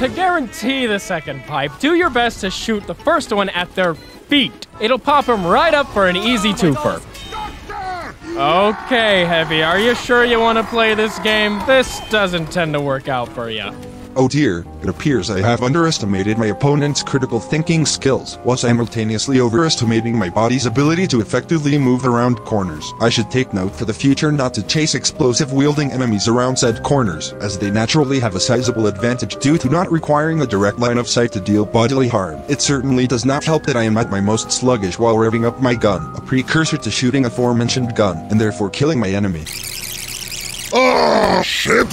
To guarantee the second pipe, do your best to shoot the first one at their feet. It'll pop them right up for an easy twofer. Okay, Heavy, are you sure you want to play this game? This doesn't tend to work out for you. Oh dear, it appears I have underestimated my opponent's critical thinking skills, while simultaneously overestimating my body's ability to effectively move around corners. I should take note for the future not to chase explosive-wielding enemies around said corners, as they naturally have a sizable advantage due to not requiring a direct line of sight to deal bodily harm. It certainly does not help that I am at my most sluggish while revving up my gun, a precursor to shooting aforementioned gun, and therefore killing my enemy. Ah, shit!